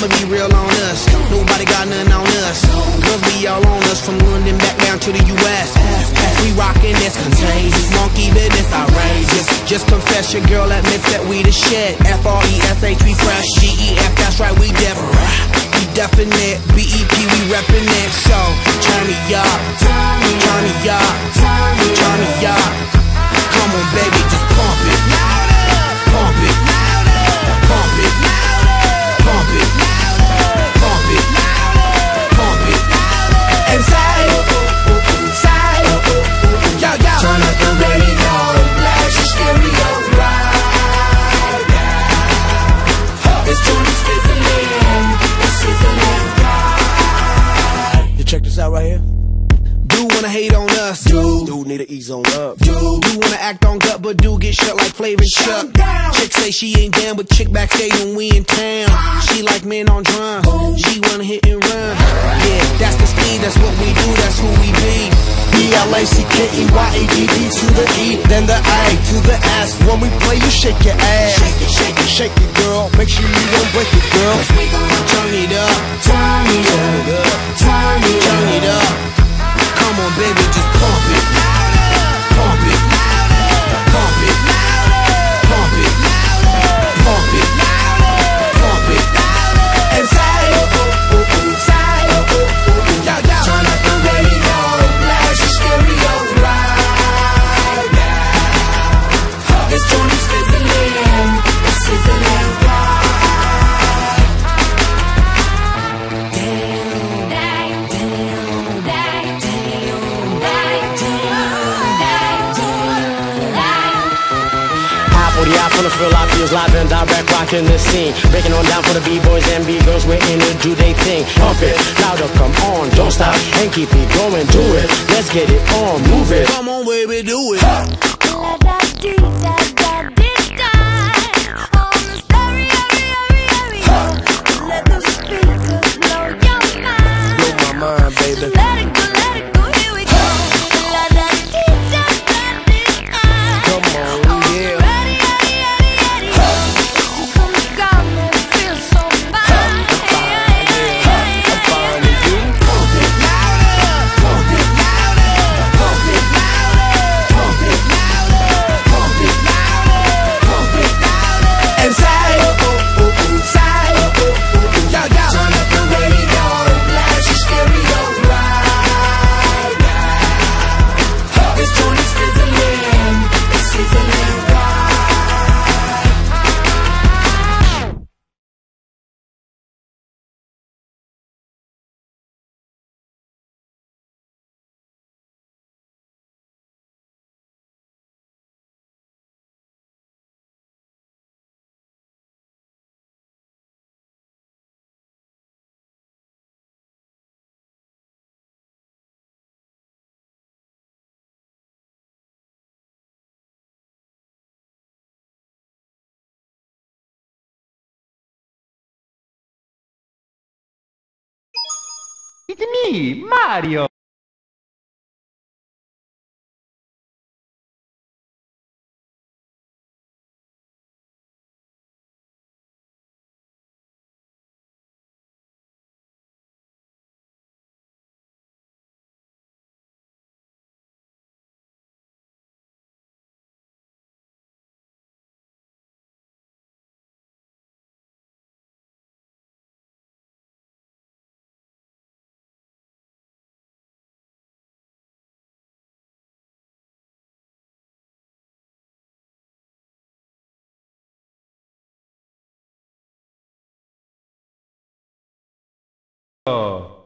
I'ma be real on us. Nobody got nothing on us. Girls be all on us from London back down to the US. We rockin' this contagious. Monkey business outrageous. Just confess your girl admits that we the shit. F R E S H we fresh. G E F that's right we different. We definite. B E P we reppin' it. So turn me up. Turn me up. Turn up the radio, blast your stereo right now. This joint is sizzling, it's sizzling right. You check this out right here. Do wanna hate on us. Dude. do need to ease on up. Do wanna act on gut, but do get shut like Flavor Chuck. Shut down. Chick say she ain't down, but chick backstage when we in town. She like men on drums. She wanna hit and run. Yeah, that's the speed. That's what we do. That's who. B-L-A-C-K-E-Y-A-D-D to the E, then the A to the S. When we play, you shake your ass. Shake it, shake it, Shake it, girl. Make sure you don't break it, girl. We gon' Turn it up. turn it up, High for the eye from the feel I feels live and direct rocking the scene. Breaking on down for the B-boys and B-girls, we're in to do they thing. Pump it, louder, come on, don't stop, and keep it going, do it. Let's get it on, move it. Come on, baby, do it. It's me, Mario! 哦